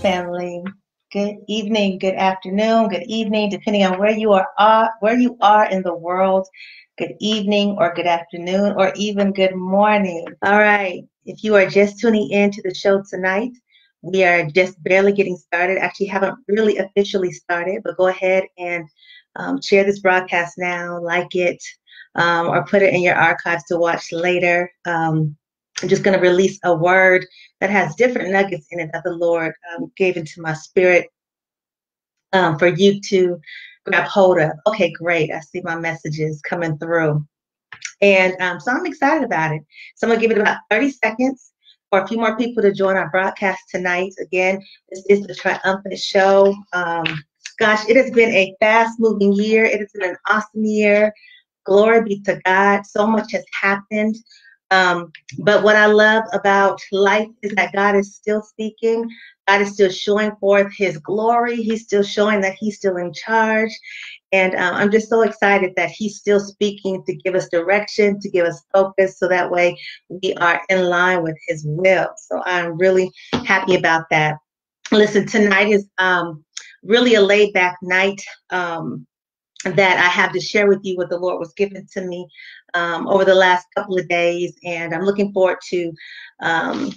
family. Good evening, good afternoon, good evening, depending on where you are, uh, where you are in the world. Good evening, or good afternoon, or even good morning. All right. If you are just tuning in to the show tonight, we are just barely getting started. Actually, haven't really officially started, but go ahead and um, share this broadcast now, like it, um, or put it in your archives to watch later. Um, I'm just going to release a word that has different nuggets in it that the Lord um, gave into my spirit um, for you to grab hold of. Okay, great. I see my messages coming through. And um, so I'm excited about it. So I'm going to give it about 30 seconds for a few more people to join our broadcast tonight. Again, this is the Triumphant Show. Um, gosh, it has been a fast moving year. It has been an awesome year. Glory be to God. So much has happened. Um, but what I love about life is that God is still speaking. God is still showing forth his glory. He's still showing that he's still in charge. And uh, I'm just so excited that he's still speaking to give us direction, to give us focus, so that way we are in line with his will. So I'm really happy about that. Listen, tonight is um, really a laid back night. Um, that I have to share with you what the Lord was given to me um, over the last couple of days. And I'm looking forward to um,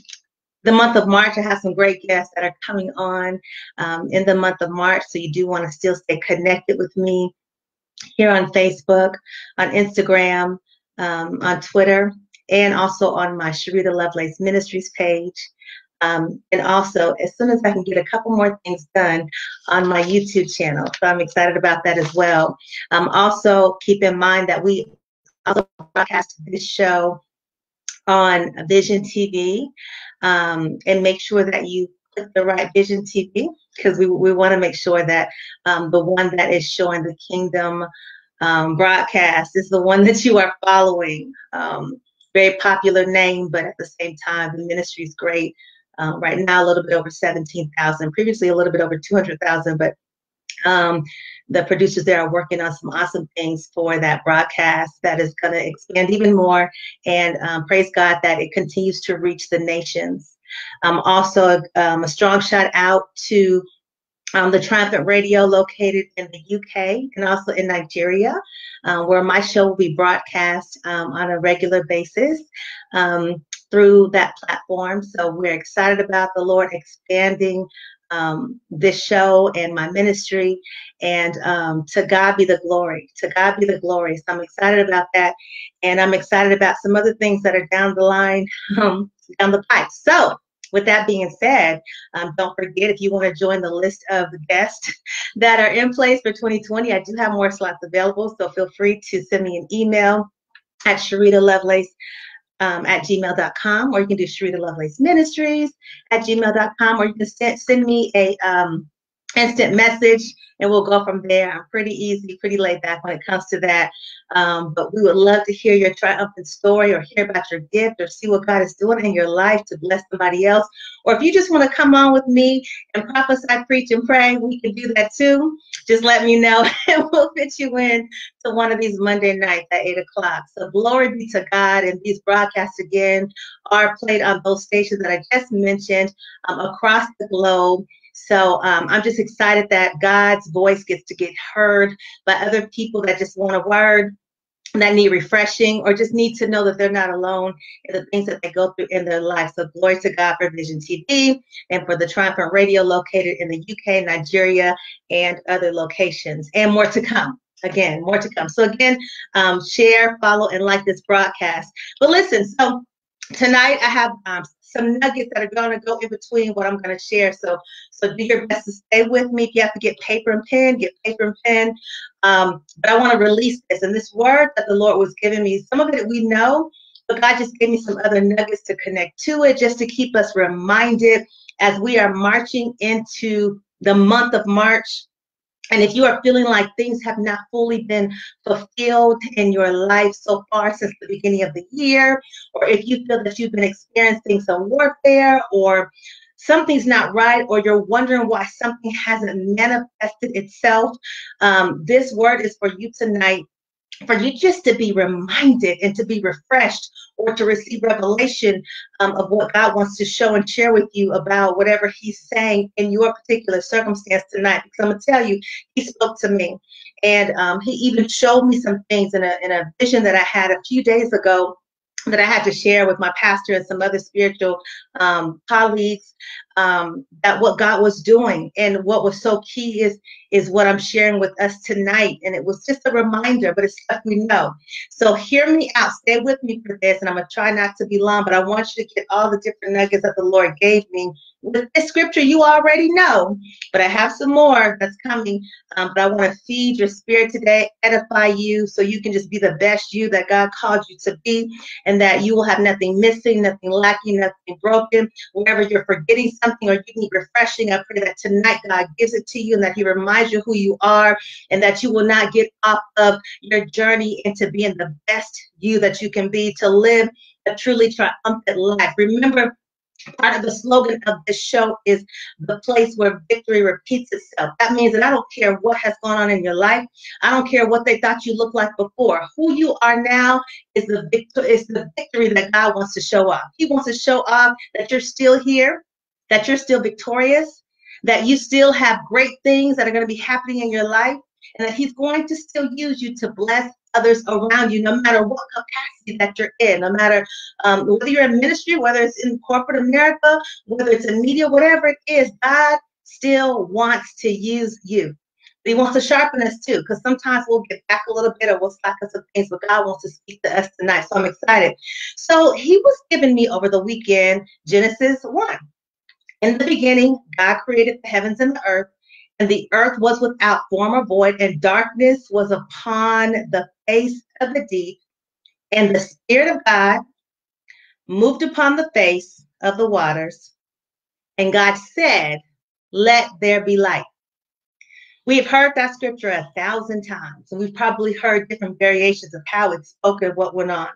the month of March. I have some great guests that are coming on um, in the month of March. So you do want to still stay connected with me here on Facebook, on Instagram, um, on Twitter, and also on my Sherida Lovelace Ministries page. Um, and also, as soon as I can get a couple more things done on my YouTube channel. So I'm excited about that as well. Um, also, keep in mind that we also broadcast this show on Vision TV um, and make sure that you click the right Vision TV because we, we want to make sure that um, the one that is showing the kingdom um, broadcast is the one that you are following. Um, very popular name, but at the same time, the ministry is great. Uh, right now, a little bit over 17,000, previously a little bit over 200,000, but um, the producers there are working on some awesome things for that broadcast that is going to expand even more. And um, praise God that it continues to reach the nations. Um, also, um, a strong shout out to um, the Triumphant Radio located in the UK and also in Nigeria, uh, where my show will be broadcast um, on a regular basis um, through that platform. So we're excited about the Lord expanding um, this show and my ministry. And um, to God be the glory. To God be the glory. So I'm excited about that. And I'm excited about some other things that are down the line, um, down the pipe. So, with that being said, um, don't forget if you want to join the list of the guests that are in place for 2020, I do have more slots available. So feel free to send me an email at Sherida Lovelace um, at gmail.com, or you can do Sherida Lovelace Ministries at gmail.com, or you can send, me a um, instant message and we'll go from there. I'm pretty easy, pretty laid back when it comes to that. Um, but we would love to hear your triumphant story or hear about your gift or see what God is doing in your life to bless somebody else. Or if you just want to come on with me and prophesy, preach, and pray, we can do that too. Just let me know and we'll fit you in to one of these Monday nights at 8 o'clock. So glory be to God. And these broadcasts again are played on those stations that I just mentioned um, across the globe. So um, I'm just excited that God's voice gets to get heard by other people that just want a word that need refreshing or just need to know that they're not alone in the things that they go through in their life. So glory to God for Vision TV and for the Triumphant Radio located in the UK, Nigeria, and other locations, and more to come. Again, more to come. So again, um, share, follow, and like this broadcast. But listen, so tonight I have um, some nuggets that are going to go in between what I'm going to share. So, so do your best to stay with me. If you have to get paper and pen, get paper and pen. Um, but I want to release this and this word that the Lord was giving me. Some of it we know, but God just gave me some other nuggets to connect to it, just to keep us reminded as we are marching into the month of March and if you are feeling like things have not fully been fulfilled in your life so far since the beginning of the year, or if you feel that you've been experiencing some warfare or something's not right, or you're wondering why something hasn't manifested itself, um, this word is for you tonight for you just to be reminded and to be refreshed or to receive revelation um, of what God wants to show and share with you about whatever He's saying in your particular circumstance tonight. Because I'm going to tell you, He spoke to me. And um, He even showed me some things in a, in a vision that I had a few days ago that I had to share with my pastor and some other spiritual um, colleagues um, that what God was doing and what was so key is is what I'm sharing with us tonight. And it was just a reminder, but it's stuff we know. So hear me out. Stay with me for this, and I'm gonna try not to be long, but I want you to get all the different nuggets that the Lord gave me with this scripture you already know, but I have some more that's coming. Um, but I want to feed your spirit today, edify you, so you can just be the best you that God called you to be, and that you will have nothing missing, nothing lacking, nothing broken. Wherever you're forgetting something or you need refreshing, I pray that tonight God gives it to you and that He reminds you who you are, and that you will not get off of your journey into being the best you that you can be to live a truly triumphant life. Remember part of the slogan of this show is the place where victory repeats itself. That means that I don't care what has gone on in your life. I don't care what they thought you looked like before. Who you are now is the victory is the victory that God wants to show off. He wants to show off that you're still here, that you're still victorious, that you still have great things that are going to be happening in your life, and that He's going to still use you to bless others around you, no matter what capacity that you're in, no matter um, whether you're in ministry, whether it's in corporate America, whether it's in media, whatever it is, God still wants to use you. He wants to sharpen us too, because sometimes we'll get back a little bit or we'll slack us some things, but God wants to speak to us tonight. So I'm excited. So he was giving me over the weekend Genesis 1. In the beginning, God created the heavens and the earth, and the earth was without form or void, and darkness was upon the face of the deep, and the Spirit of God moved upon the face of the waters. And God said, Let there be light. We've heard that scripture a thousand times, and we've probably heard different variations of how it's spoken, what went on.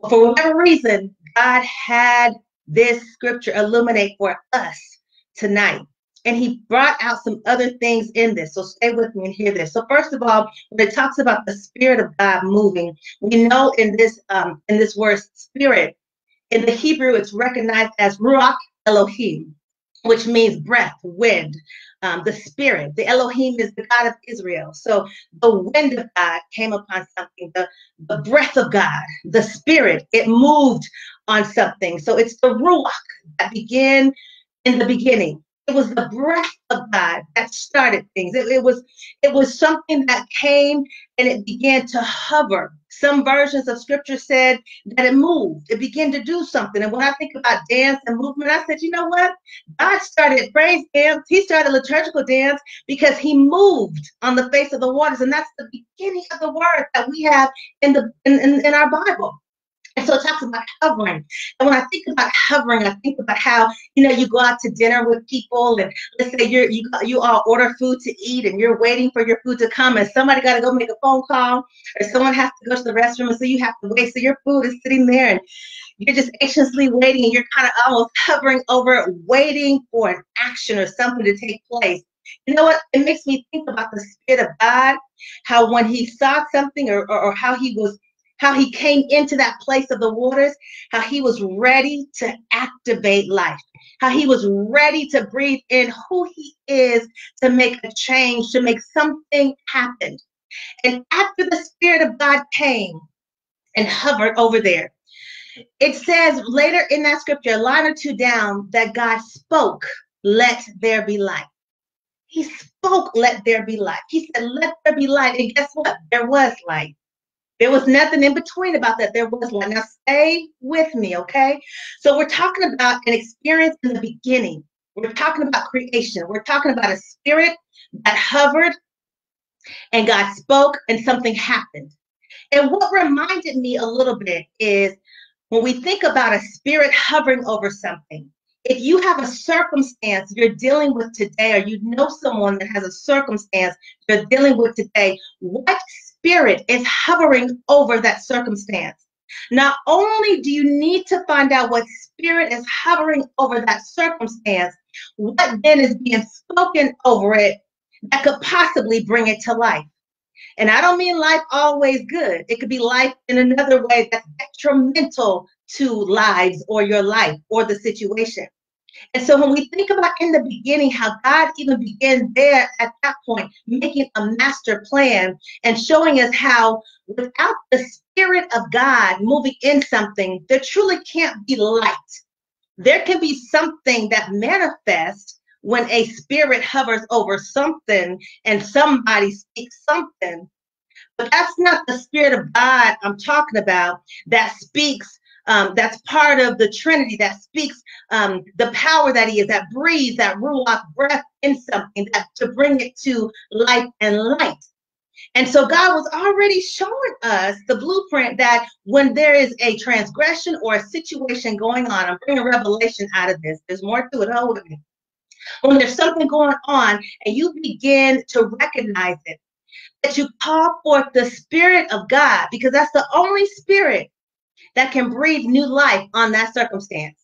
But for whatever reason, God had this scripture illuminate for us tonight and he brought out some other things in this. So stay with me and hear this. So first of all, when it talks about the spirit of God moving, we know in this um, in this word spirit, in the Hebrew, it's recognized as ruach Elohim, which means breath, wind, um, the spirit. The Elohim is the God of Israel. So the wind of God came upon something, the, the breath of God, the spirit, it moved on something. So it's the ruach that began in the beginning it was the breath of God that started things. It, it, was it was something that came and it began to hover. Some versions of scripture said that it moved. It began to do something. And when I think about dance and movement, I said, you know what? God started praise dance. He started liturgical dance because he moved on the face of the waters. And that's the beginning of the word that we have in the in, in, in our Bible. And so it talks about hovering. And when I think about hovering, I think about how, you know, you go out to dinner with people and let's say you're, you, you all order food to eat and you're waiting for your food to come and somebody got to go make a phone call or someone has to go to the restroom and so you have to wait. So your food is sitting there and you're just anxiously waiting and you're kind of almost hovering over waiting for an action or something to take place. You know what? It makes me think about the Spirit of God, how when he saw something or, or, or how he was how he came into that place of the waters, how he was ready to activate life, how he was ready to breathe in who he is to make a change, to make something happen. And after the Spirit of God came and hovered over there, it says later in that scripture, a line or two down, that God spoke, Let there be light. He spoke, Let there be light. He said, Let there be light. And guess what? There was light. There was nothing in between about that. There was one. Now stay with me, okay? So we're talking about an experience in the beginning. We're talking about creation. We're talking about a spirit that hovered and God spoke and something happened. And what reminded me a little bit is when we think about a spirit hovering over something, if you have a circumstance you're dealing with today, or you know someone that has a circumstance you're dealing with today, what spirit is hovering over that circumstance. Not only do you need to find out what spirit is hovering over that circumstance, what then is being spoken over it that could possibly bring it to life. And I don't mean life always good. It could be life in another way that's detrimental to lives or your life or the situation. And so when we think about in the beginning how God even began there at that point, making a master plan and showing us how without the spirit of God moving in something, there truly can't be light. There can be something that manifests when a spirit hovers over something and somebody speaks something. But that's not the spirit of God I'm talking about that speaks um, that's part of the Trinity that speaks um, the power that He is, that breathes, that ruach breath in something, that to bring it to life and light. And so God was already showing us the blueprint that when there is a transgression or a situation going on, I'm bringing revelation out of this. There's more to it. Hold with me. When there's something going on and you begin to recognize it, that you call forth the Spirit of God, because that's the only Spirit that can breathe new life on that circumstance.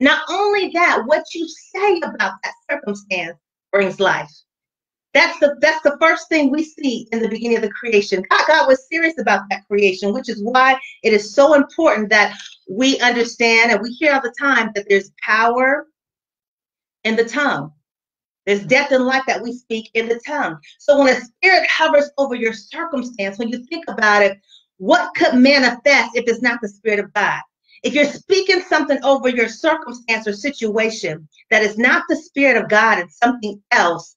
Not only that, what you say about that circumstance brings life. That's the that's the first thing we see in the beginning of the creation. God, God was serious about that creation, which is why it is so important that we understand and we hear all the time that there's power in the tongue. There's death and life that we speak in the tongue. So when a spirit hovers over your circumstance, when you think about it, what could manifest if it's not the Spirit of God? If you're speaking something over your circumstance or situation that is not the Spirit of God and something else,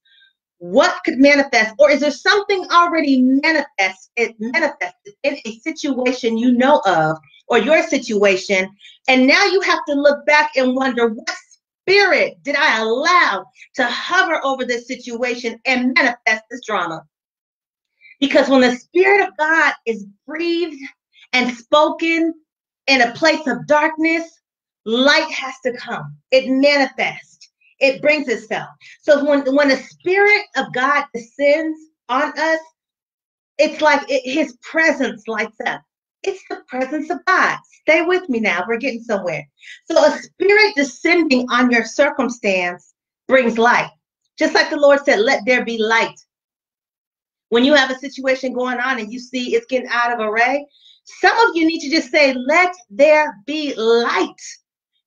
what could manifest? Or is there something already manifest, it manifested in a situation you know of or your situation? And now you have to look back and wonder what spirit did I allow to hover over this situation and manifest this drama? Because when the Spirit of God is breathed and spoken in a place of darkness, light has to come. It manifests. It brings itself. So when, when the Spirit of God descends on us, it's like it, his presence lights up. It's the presence of God. Stay with me now. We're getting somewhere. So a spirit descending on your circumstance brings light. Just like the Lord said, let there be light when you have a situation going on and you see it's getting out of array, some of you need to just say, let there be light.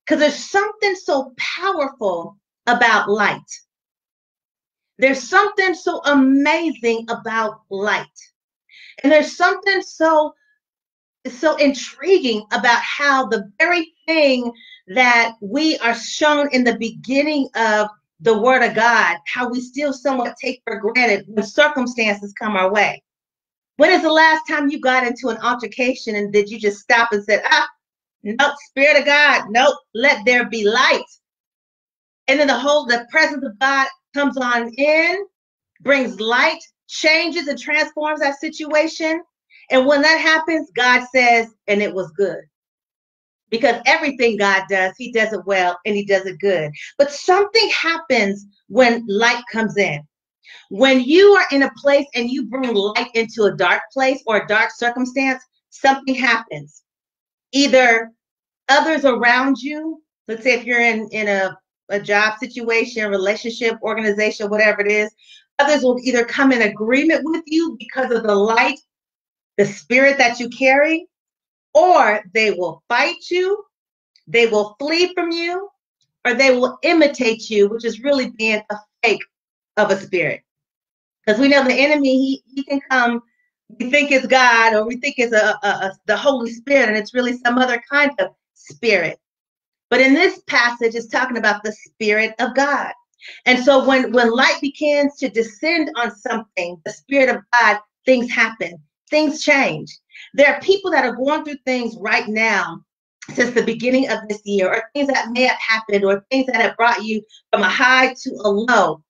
Because there's something so powerful about light. There's something so amazing about light. And there's something so so intriguing about how the very thing that we are shown in the beginning of the word of God, how we still somewhat take for granted when circumstances come our way. When is the last time you got into an altercation and did you just stop and said, ah, nope, spirit of God, nope, let there be light. And then the whole, the presence of God comes on in, brings light, changes and transforms that situation. And when that happens, God says, and it was good because everything God does, He does it well and He does it good. But something happens when light comes in. When you are in a place and you bring light into a dark place or a dark circumstance, something happens. Either others around you, let's say if you're in, in a, a job situation, relationship, organization, whatever it is, others will either come in agreement with you because of the light, the spirit that you carry, or they will fight you, they will flee from you, or they will imitate you, which is really being a fake of a spirit. Because we know the enemy, he, he can come, we think it's God, or we think it's a, a, a, the Holy Spirit, and it's really some other kind of spirit. But in this passage, it's talking about the Spirit of God. And so when, when light begins to descend on something, the Spirit of God, things happen, things change. There are people that are going through things right now since the beginning of this year, or things that may have happened, or things that have brought you from a high to a low.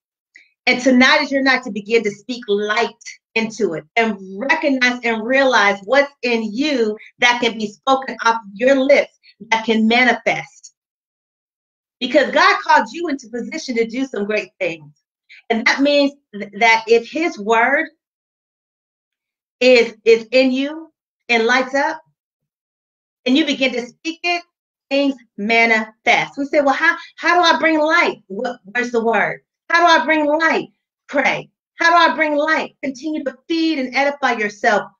And tonight is your night to begin to speak light into it and recognize and realize what's in you that can be spoken off your lips that can manifest. Because God called you into position to do some great things. And that means that if his word is, is in you, and lights up and you begin to speak it, things manifest. We say, well, how, how do I bring light? Where's the word? How do I bring light? Pray. How do I bring light? Continue to feed and edify yourself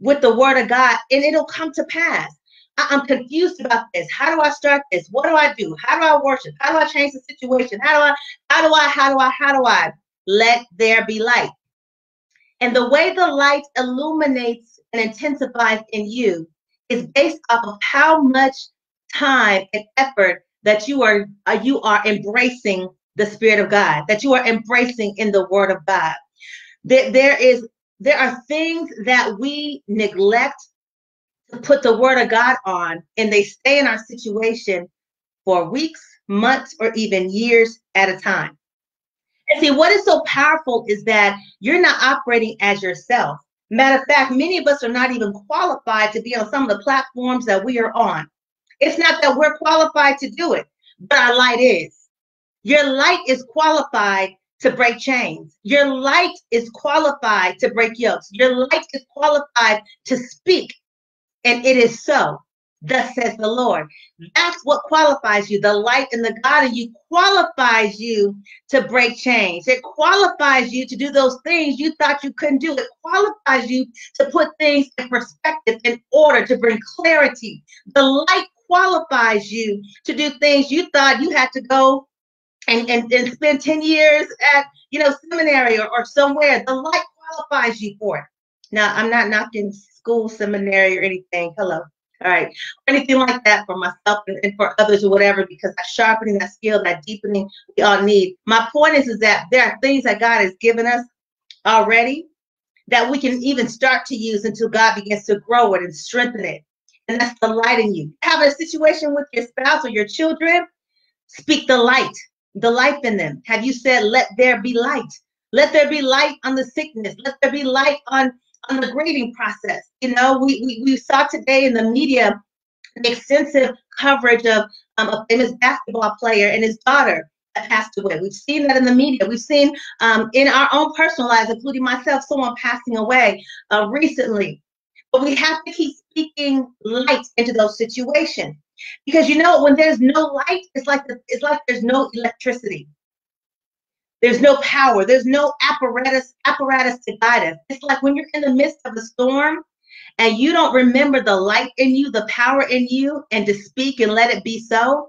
with the word of God, and it'll come to pass. I'm confused about this. How do I start this? What do I do? How do I worship? How do I change the situation? How do I, how do I, how do I, how do I let there be light? And the way the light illuminates and intensifies in you is based off of how much time and effort that you are uh, you are embracing the spirit of God, that you are embracing in the word of God. There, there is there are things that we neglect to put the word of God on, and they stay in our situation for weeks, months, or even years at a time. See, what is so powerful is that you're not operating as yourself. Matter of fact, many of us are not even qualified to be on some of the platforms that we are on. It's not that we're qualified to do it, but our light is. Your light is qualified to break chains. Your light is qualified to break yokes. Your light is qualified to speak and it is so. Thus says the Lord. That's what qualifies you. The light and the God in you qualifies you to break chains. It qualifies you to do those things you thought you couldn't do. It qualifies you to put things in perspective in order to bring clarity. The light qualifies you to do things you thought you had to go and, and, and spend 10 years at you know seminary or, or somewhere. The light qualifies you for it. Now, I'm not knocking school, seminary, or anything. Hello. All right. Anything like that for myself and, and for others or whatever, because that sharpening, that skill, that deepening we all need. My point is, is that there are things that God has given us already that we can even start to use until God begins to grow it and strengthen it. And that's the light in you. Have a situation with your spouse or your children, speak the light, the life in them. Have you said, let there be light? Let there be light on the sickness. Let there be light on on the grieving process. You know, we, we, we saw today in the media extensive coverage of um, a famous basketball player and his daughter that passed away. We've seen that in the media. We've seen um, in our own personal lives, including myself, someone passing away uh, recently. But we have to keep speaking light into those situations because you know when there's no light, it's like the, it's like there's no electricity. There's no power. There's no apparatus apparatus to guide us. It's like when you're in the midst of a storm and you don't remember the light in you, the power in you, and to speak and let it be so,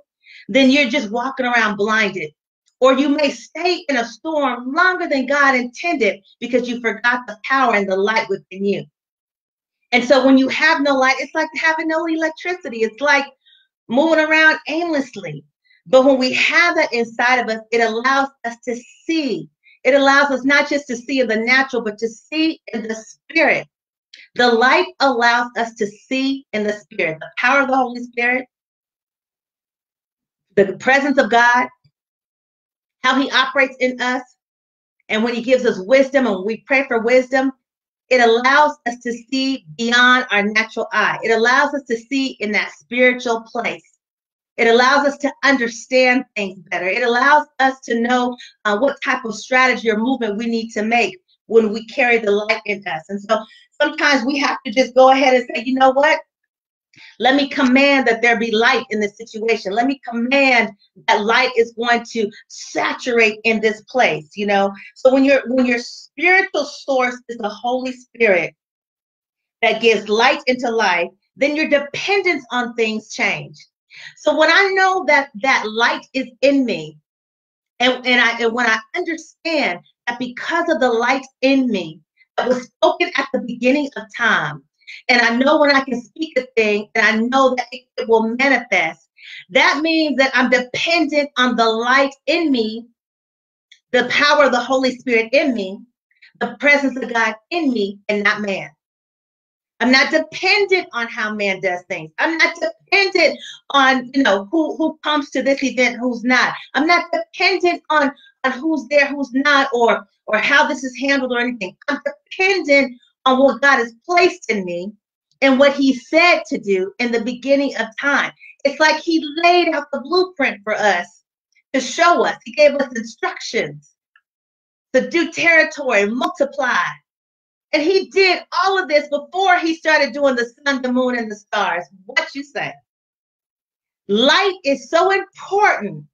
then you're just walking around blinded. Or you may stay in a storm longer than God intended because you forgot the power and the light within you. And so when you have no light, it's like having no electricity. It's like moving around aimlessly. But when we have that inside of us, it allows us to see. It allows us not just to see in the natural, but to see in the spirit. The light allows us to see in the spirit, the power of the Holy Spirit, the presence of God, how he operates in us. And when he gives us wisdom and we pray for wisdom, it allows us to see beyond our natural eye. It allows us to see in that spiritual place. It allows us to understand things better. It allows us to know uh, what type of strategy or movement we need to make when we carry the light in us. And so sometimes we have to just go ahead and say, you know what? Let me command that there be light in this situation. Let me command that light is going to saturate in this place, you know? So when your when your spiritual source is the Holy Spirit that gives light into life, then your dependence on things change. So when I know that that light is in me, and, and I and when I understand that because of the light in me that was spoken at the beginning of time, and I know when I can speak a thing and I know that it, it will manifest, that means that I'm dependent on the light in me, the power of the Holy Spirit in me, the presence of God in me, and not man. I'm not dependent on how man does things. I'm not dependent on, you know, who, who comes to this event, who's not. I'm not dependent on, on who's there, who's not, or or how this is handled or anything. I'm dependent on what God has placed in me and what he said to do in the beginning of time. It's like he laid out the blueprint for us to show us. He gave us instructions to do territory, multiply, and he did all of this before he started doing the sun, the moon, and the stars. What you say? Light is so important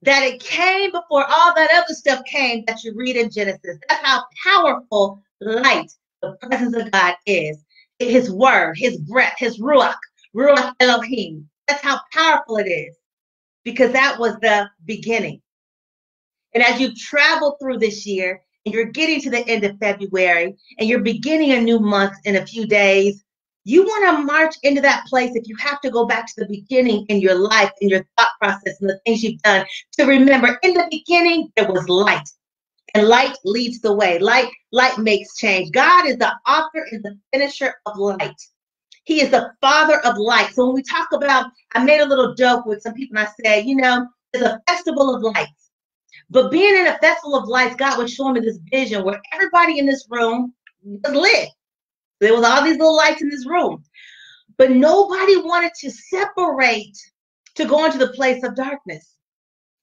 that it came before all that other stuff came that you read in Genesis. That's how powerful light, the presence of God is. His word, his breath, his ruach, ruach Elohim. That's how powerful it is because that was the beginning. And as you travel through this year and you're getting to the end of February and you're beginning a new month in a few days, you want to march into that place if you have to go back to the beginning in your life, in your thought process, and the things you've done to remember in the beginning, there was light. And light leads the way. Light, light makes change. God is the author and the finisher of light. He is the father of light. So when we talk about, I made a little joke with some people and I said, you know, there's a festival of lights. But being in a festival of lights, God was showing me this vision where everybody in this room was lit. There was all these little lights in this room. But nobody wanted to separate to go into the place of darkness.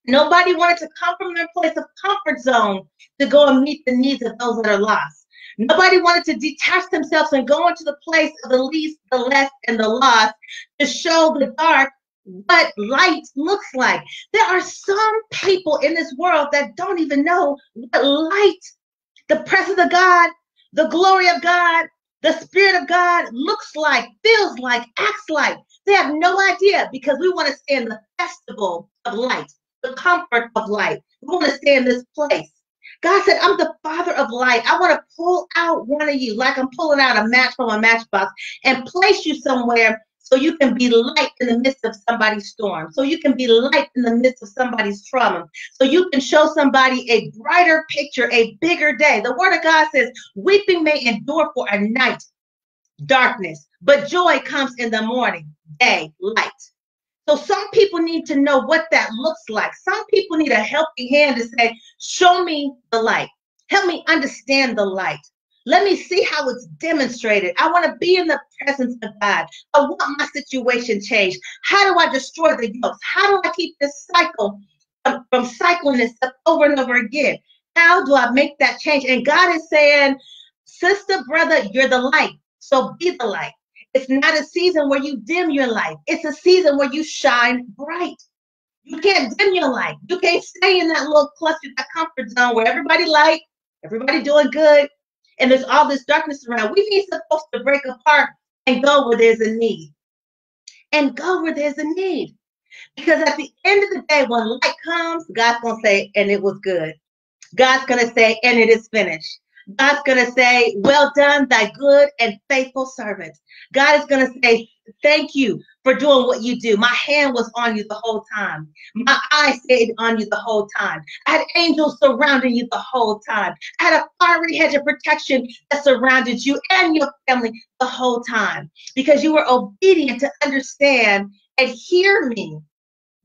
Nobody wanted to come from their place of comfort zone to go and meet the needs of those that are lost. Nobody wanted to detach themselves and go into the place of the least, the less, and the lost to show the dark what light looks like. There are some people in this world that don't even know what light, the presence of God, the glory of God, the Spirit of God looks like, feels like, acts like. They have no idea because we want to stay in the festival of light, the comfort of light. We want to stay in this place. God said, I'm the father of light. I want to pull out one of you, like I'm pulling out a match from a matchbox, and place you somewhere so you can be light in the midst of somebody's storm, so you can be light in the midst of somebody's trauma, so you can show somebody a brighter picture, a bigger day. The word of God says, weeping may endure for a night, darkness, but joy comes in the morning, day, light. So some people need to know what that looks like. Some people need a helping hand to say, show me the light. Help me understand the light. Let me see how it's demonstrated. I want to be in the presence of God. I want my situation changed. How do I destroy the yokes? How do I keep this cycle from, from cycling this over and over again? How do I make that change? And God is saying, sister, brother, you're the light. So be the light. It's not a season where you dim your light. It's a season where you shine bright. You can't dim your light. You can't stay in that little cluster, that comfort zone where everybody light, everybody doing good, and there's all this darkness around. We need supposed to break apart and go where there's a need. And go where there's a need. Because at the end of the day, when light comes, God's going to say, and it was good. God's going to say, and it is finished. God's going to say, well done, thy good and faithful servant. God is going to say, thank you for doing what you do. My hand was on you the whole time. My eye stayed on you the whole time. I had angels surrounding you the whole time. I had a fiery hedge of protection that surrounded you and your family the whole time because you were obedient to understand and hear me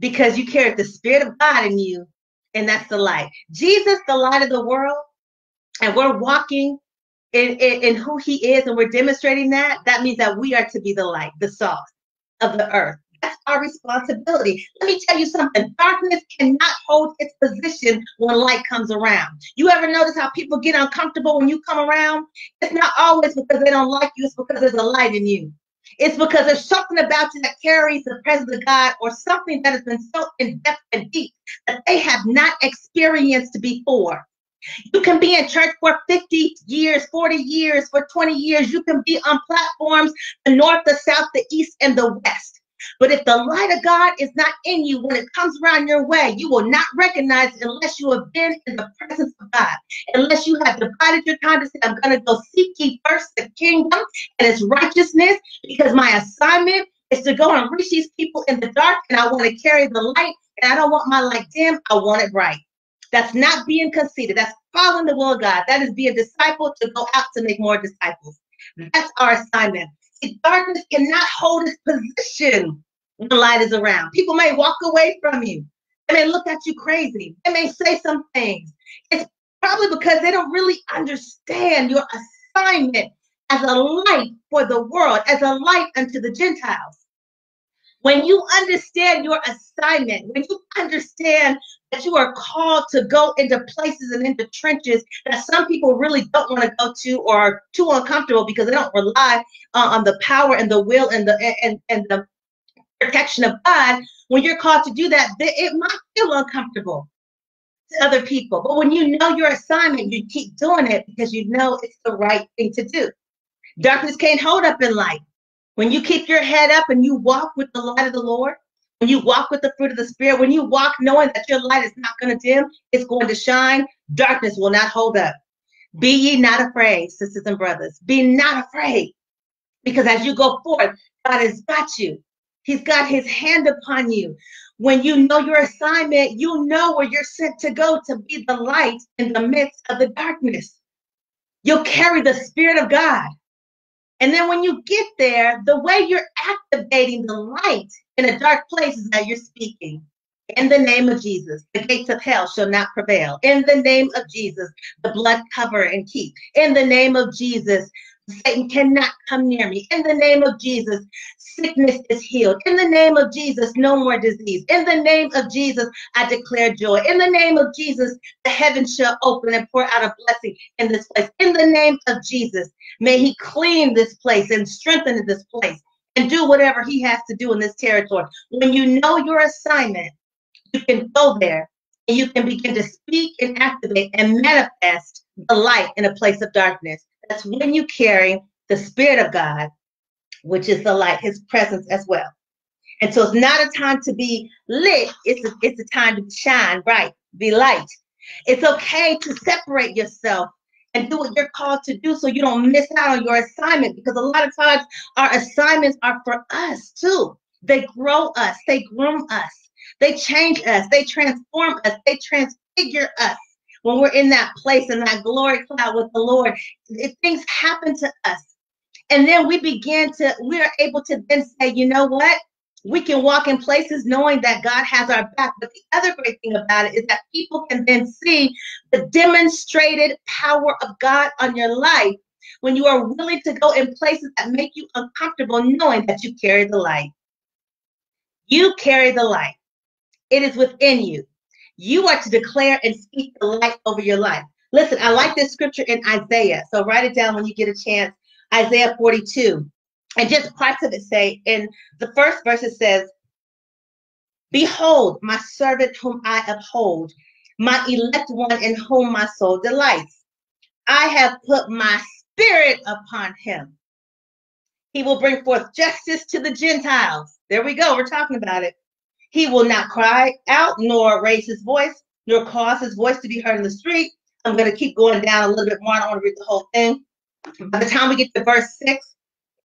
because you carried the Spirit of God in you, and that's the light. Jesus, the light of the world, and we're walking in, in, in who he is and we're demonstrating that, that means that we are to be the light, the salt of the earth. That's our responsibility. Let me tell you something darkness cannot hold its position when light comes around. You ever notice how people get uncomfortable when you come around? It's not always because they don't like you, it's because there's a light in you. It's because there's something about you that carries the presence of God or something that has been so in depth and deep that they have not experienced before. You can be in church for 50 years, 40 years, for 20 years. You can be on platforms, the north, the south, the east, and the west. But if the light of God is not in you when it comes around your way, you will not recognize it unless you have been in the presence of God. Unless you have divided your time to say, I'm going to go seek ye first the kingdom and its righteousness, because my assignment is to go and reach these people in the dark, and I want to carry the light, and I don't want my light dim, I want it bright. That's not being conceited. That's following the will of God. That is being a disciple to go out to make more disciples. That's our assignment. See, darkness cannot hold its position when light is around. People may walk away from you. They may look at you crazy. They may say some things. It's probably because they don't really understand your assignment as a light for the world, as a light unto the Gentiles. When you understand your assignment, when you understand that you are called to go into places and into trenches that some people really don't want to go to or are too uncomfortable because they don't rely uh, on the power and the will and the and, and the protection of God, when you're called to do that, it might feel uncomfortable to other people. But when you know your assignment, you keep doing it because you know it's the right thing to do. Darkness can't hold up in light. When you keep your head up and you walk with the light of the Lord, when you walk with the fruit of the Spirit, when you walk knowing that your light is not going to dim, it's going to shine, darkness will not hold up. Be ye not afraid, sisters and brothers. Be not afraid. Because as you go forth, God has got you. He's got his hand upon you. When you know your assignment, you know where you're sent to go to be the light in the midst of the darkness. You'll carry the Spirit of God. And then when you get there, the way you're activating the light in a dark place is that you're speaking. In the name of Jesus, the gates of hell shall not prevail. In the name of Jesus, the blood cover and keep. In the name of Jesus, Satan cannot come near me. In the name of Jesus, sickness is healed. In the name of Jesus, no more disease. In the name of Jesus, I declare joy. In the name of Jesus, the heavens shall open and pour out a blessing in this place. In the name of Jesus, may he clean this place and strengthen this place and do whatever he has to do in this territory. When you know your assignment, you can go there and you can begin to speak and activate and manifest the light in a place of darkness. That's when you carry the Spirit of God, which is the light, His presence as well. And so it's not a time to be lit, it's a, it's a time to shine bright, be light. It's okay to separate yourself and do what you're called to do so you don't miss out on your assignment because a lot of times our assignments are for us too. They grow us, they groom us, they change us, they transform us, they transfigure us when we're in that place in that glory cloud with the Lord, things happen to us. And then we begin to, we are able to then say, you know what? We can walk in places knowing that God has our back. But the other great thing about it is that people can then see the demonstrated power of God on your life when you are willing to go in places that make you uncomfortable, knowing that you carry the light. You carry the light, it is within you. You are to declare and speak the light over your life. Listen, I like this scripture in Isaiah. So write it down when you get a chance. Isaiah 42. And just parts of it say, in the first verse, it says, Behold, my servant whom I uphold, my elect one in whom my soul delights. I have put my spirit upon him. He will bring forth justice to the Gentiles. There we go. We're talking about it. He will not cry out, nor raise his voice, nor cause his voice to be heard in the street. I'm going to keep going down a little bit more. I don't want to read the whole thing. By the time we get to verse 6,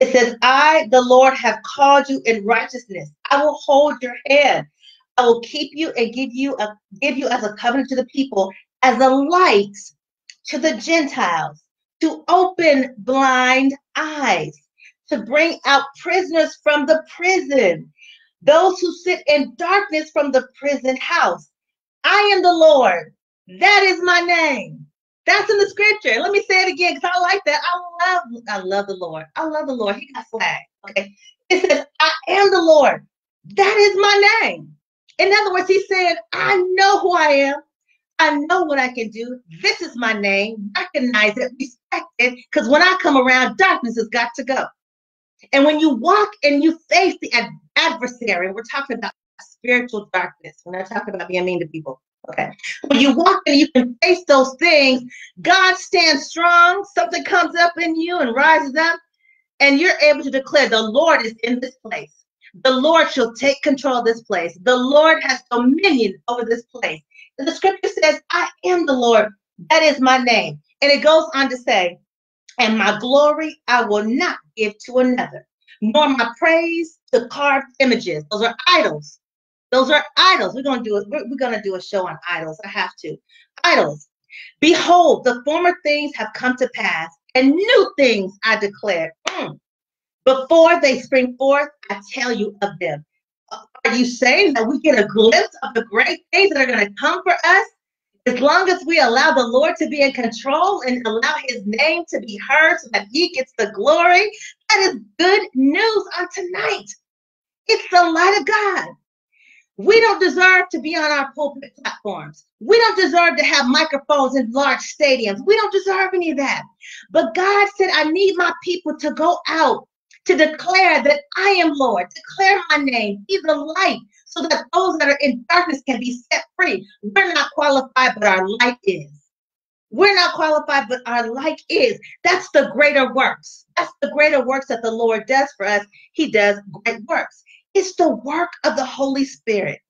it says, I, the Lord, have called you in righteousness. I will hold your hand. I will keep you and give you a give you as a covenant to the people, as a light to the Gentiles, to open blind eyes, to bring out prisoners from the prison, those who sit in darkness from the prison house. I am the Lord. That is my name. That's in the scripture. Let me say it again because I like that. I love, I love the Lord. I love the Lord. He got flag. Okay. It says, I am the Lord. That is my name. In other words, he's saying, I know who I am. I know what I can do. This is my name. Recognize it, respect it. Because when I come around, darkness has got to go. And when you walk and you face the adversary, we're talking about spiritual darkness. We're not talking about being mean to people. Okay. When you walk and you can face those things, God stands strong. Something comes up in you and rises up, and you're able to declare, The Lord is in this place. The Lord shall take control of this place. The Lord has dominion over this place. And the scripture says, I am the Lord. That is my name. And it goes on to say, and my glory I will not give to another, nor my praise to carved images. Those are idols. Those are idols. We're gonna do it. We're, we're gonna do a show on idols. I have to. Idols. Behold, the former things have come to pass, and new things I declare. Mm. Before they spring forth, I tell you of them. Are you saying that we get a glimpse of the great things that are going to come for us? As long as we allow the Lord to be in control and allow his name to be heard so that he gets the glory, that is good news on tonight. It's the light of God. We don't deserve to be on our pulpit platforms. We don't deserve to have microphones in large stadiums. We don't deserve any of that. But God said, I need my people to go out to declare that I am Lord, declare my name, be the light, so that those that are in darkness can be set free. We're not qualified, but our light is. We're not qualified, but our light is. That's the greater works. That's the greater works that the Lord does for us. He does great works. It's the work of the Holy Spirit.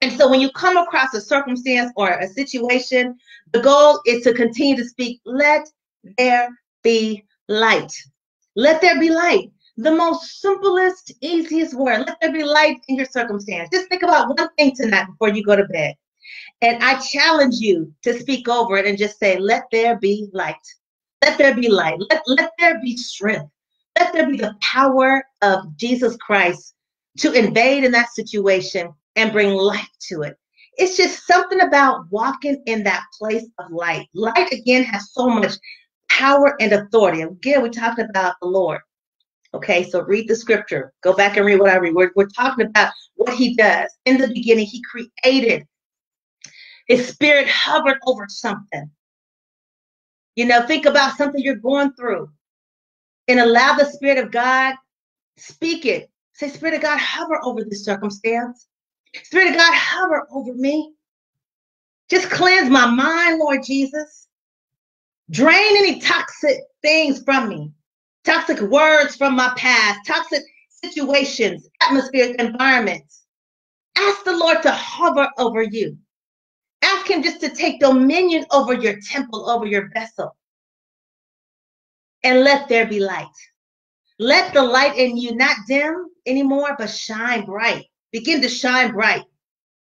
And so when you come across a circumstance or a situation, the goal is to continue to speak, let there be light. Let there be light. The most simplest, easiest word. Let there be light in your circumstance. Just think about one thing tonight before you go to bed. And I challenge you to speak over it and just say, let there be light. Let there be light. Let, let there be strength. Let there be the power of Jesus Christ to invade in that situation and bring life to it. It's just something about walking in that place of light. Light, again, has so much power and authority. Again, we're talking about the Lord. Okay, so read the scripture. Go back and read what I read. We're, we're talking about what he does. In the beginning, he created. His spirit hovered over something. You know, think about something you're going through and allow the Spirit of God speak it. Say, Spirit of God, hover over this circumstance. Spirit of God, hover over me. Just cleanse my mind, Lord Jesus. Drain any toxic things from me, toxic words from my past, toxic situations, atmospheres, environments. Ask the Lord to hover over you. Ask Him just to take dominion over your temple, over your vessel. And let there be light. Let the light in you not dim anymore, but shine bright begin to shine bright.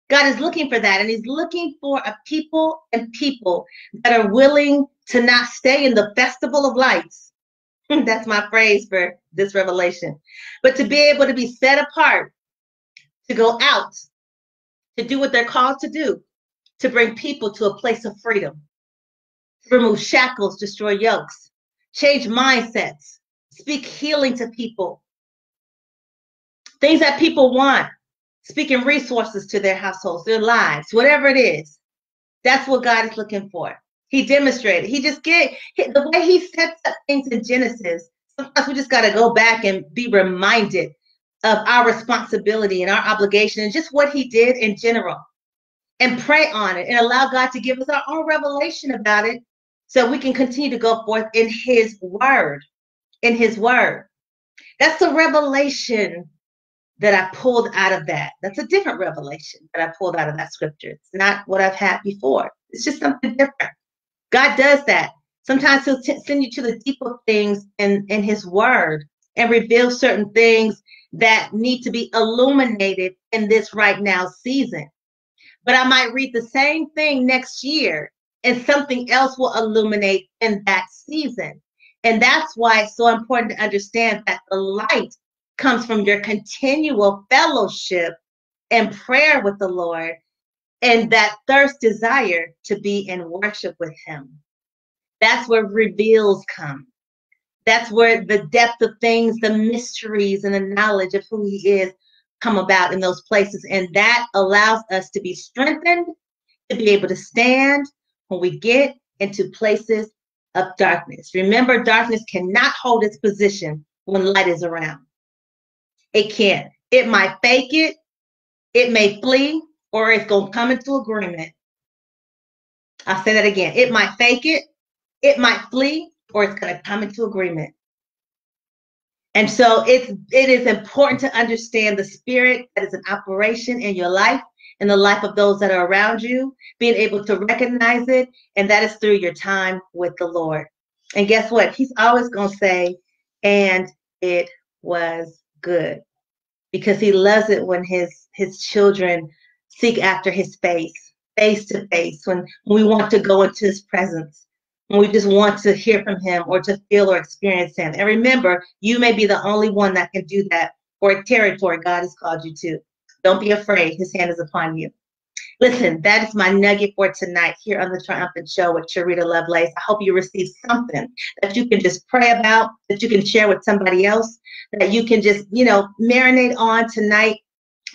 God is looking for that, and He's looking for a people and people that are willing to not stay in the festival of lights. That's my phrase for this revelation. But to be able to be set apart, to go out, to do what they're called to do, to bring people to a place of freedom, to remove shackles, destroy yokes, change mindsets, speak healing to people, things that people want speaking resources to their households, their lives, whatever it is. That's what God is looking for. He demonstrated. He just get the way he sets up things in Genesis. Sometimes we just got to go back and be reminded of our responsibility and our obligation and just what he did in general and pray on it and allow God to give us our own revelation about it so we can continue to go forth in his word in his word that's the revelation that I pulled out of that. That's a different revelation that I pulled out of that scripture. It's not what I've had before. It's just something different. God does that. Sometimes he'll t- send you to the deeper things in, in his word and reveal certain things that need to be illuminated in this right now season. But I might read the same thing next year and something else will illuminate in that season. And that's why it's so important to understand that the light comes from your continual fellowship and prayer with the Lord and that thirst desire to be in worship with Him. That's where reveals come. That's where the depth of things, the mysteries, and the knowledge of who He is come about in those places. And that allows us to be strengthened, to be able to stand when we get into places of darkness. Remember, darkness cannot hold its position when light is around. It can't. It might fake it, it may flee, or it's going to come into agreement. I'll say that again. It might fake it, it might flee, or it's going to come into agreement. And so it's it is important to understand the spirit that is an operation in your life in the life of those that are around you, being able to recognize it, and that is through your time with the Lord. And guess what? He's always going to say, and it was good because he loves it when his his children seek after his face face to face when, we want to go into his presence when we just want to hear from him or to feel or experience him. And remember you may be the only one that can do that for a territory god has called you to. Don't be afraid. His hand is upon you Listen, that is my nugget for tonight here on the Triumphant Show with Sherida Lovelace. I hope you receive something that you can just pray about, that you can share with somebody else, that you can just, you know, marinate on tonight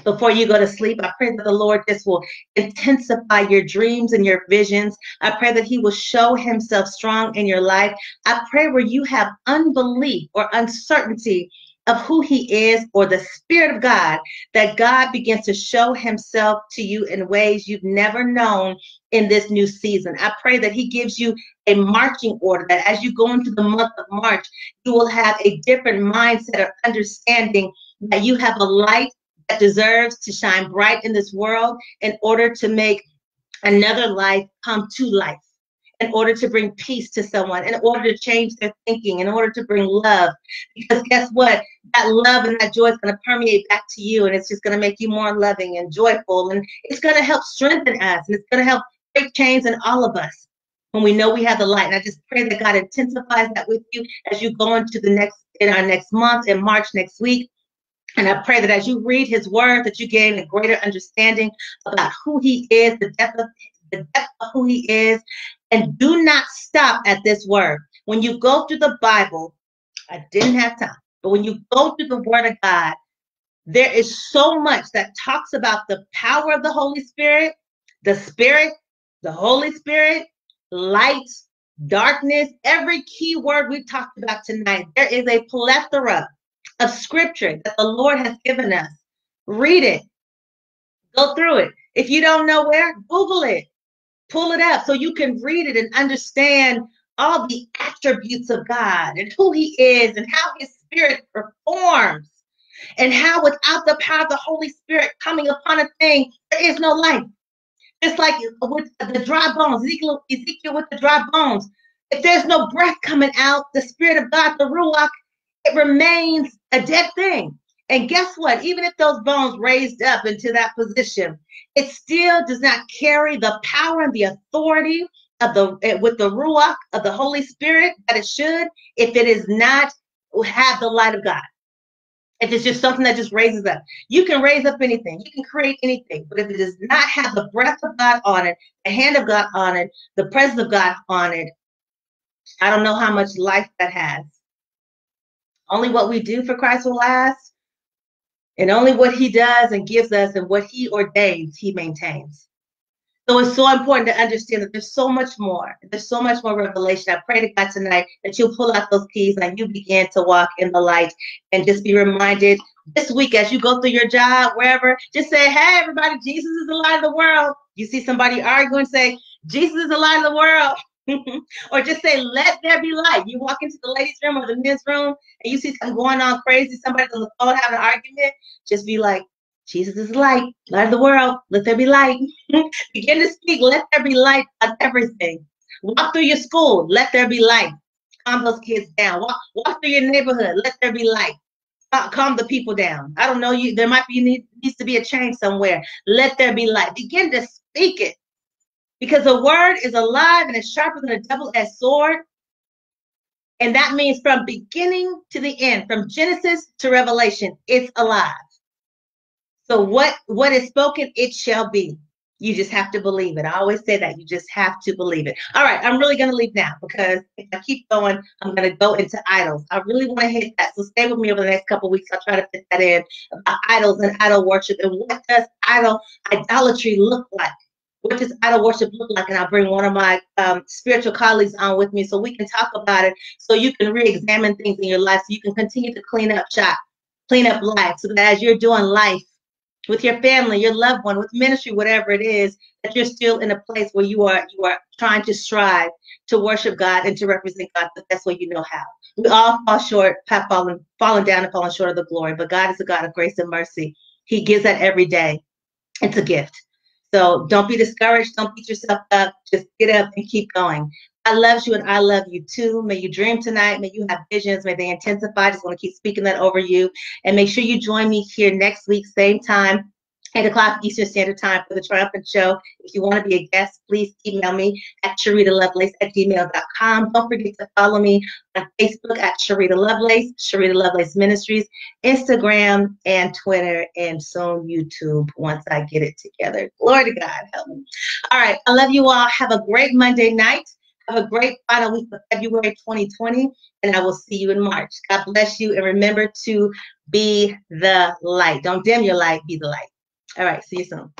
before you go to sleep. I pray that the Lord just will intensify your dreams and your visions. I pray that He will show Himself strong in your life. I pray where you have unbelief or uncertainty of who he is or the spirit of God, that God begins to show himself to you in ways you've never known in this new season. I pray that he gives you a marching order, that as you go into the month of March, you will have a different mindset of understanding that you have a light that deserves to shine bright in this world in order to make another life come to life in order to bring peace to someone, in order to change their thinking, in order to bring love. Because guess what? That love and that joy is going to permeate back to you, and it's just going to make you more loving and joyful, and it's going to help strengthen us, and it's going to help break chains in all of us when we know we have the light. And I just pray that God intensifies that with you as you go into the next in our next month in March next week. And I pray that as you read his word, that you gain a greater understanding about who he is, the depth of the depth of who he is, and do not stop at this word. When you go through the Bible, I didn't have time, but when you go through the word of God, there is so much that talks about the power of the Holy Spirit, the Spirit, the Holy Spirit, light, darkness, every key word we talked about tonight. There is a plethora of scripture that the Lord has given us. Read it, go through it. If you don't know where, Google it. Pull it up so you can read it and understand all the attributes of God and who He is and how His Spirit performs. And how without the power of the Holy Spirit coming upon a thing, there is no life. Just like with the dry bones, Ezekiel, Ezekiel with the dry bones. If there's no breath coming out, the Spirit of God, the Ruach, it remains a dead thing. And guess what? Even if those bones raised up into that position, it still does not carry the power and the authority of the eh, with the ruach of the Holy Spirit that it should if it is not have the light of God. If it's just something that just raises up, you can raise up anything, you can create anything, but if it does not have the breath of God on it, the hand of God on it, the presence of God on it, I don't know how much life that has. Only what we do for Christ will last, and only what he does and gives us and what he ordains, he maintains. So it's so important to understand that there's so much more. There's so much more revelation. I pray to God tonight that you'll pull out those keys and you begin to walk in the light and just be reminded this week as you go through your job, wherever, just say, hey, everybody, Jesus is the light of the world. You see somebody arguing, say, Jesus is the light of the world. or just say, let there be light. You walk into the ladies' room or the men's room and you see something going on crazy, somebody's on the phone having an argument, just be like, Jesus is light, light of the world. Let there be light. Begin to speak. Let there be light on everything. Walk through your school. Let there be light. Calm those kids down. Walk, walk through your neighborhood. Let there be light. Calm the people down. I don't know you. There might be need, needs to be a change somewhere. Let there be light. Begin to speak it because the word is alive and it's sharper than a double-edged sword. And that means from beginning to the end, from Genesis to Revelation, it's alive. So what what is spoken, it shall be. You just have to believe it. I always say that. You just have to believe it. All right, I'm really going to leave now because if I keep going, I'm going to go into idols. I really want to hit that. So stay with me over the next couple weeks. I'll try to fit that in about idols and idol worship and what does idol idolatry look like? What does idol worship look like? And I'll bring one of my um, spiritual colleagues on with me so we can talk about it so you can re-examine things in your life so you can continue to clean up shop, clean up life so that as you're doing life with your family, your loved one, with ministry, whatever it is, that you're still in a place where you are you are trying to strive to worship God and to represent God the best way you know how. We all fall short, have fallen, fallen down and fallen short of the glory, but God is a God of grace and mercy. He gives that every day. It's a gift. So don't be discouraged. Don't beat yourself up. Just get up and keep going. I love you and I love you too. May you dream tonight. May you have visions. May they intensify. I just want to keep speaking that over you. And make sure you join me here next week, same time, 8 o'clock Eastern Standard Time for the Triumphant Show. If you want to be a guest, please email me at Sherida Lovelace at gmail.com. Don't forget to follow me on Facebook at Sherida Lovelace, Sherida Lovelace Ministries, Instagram, and Twitter, and soon YouTube once I get it together. Glory to God. Help me. All right. I love you all. Have a great Monday night. Have a great final week of February 2020, and I will see you in March. God bless you, and remember to be the light. Don't dim your light, be the light. All right, see you soon.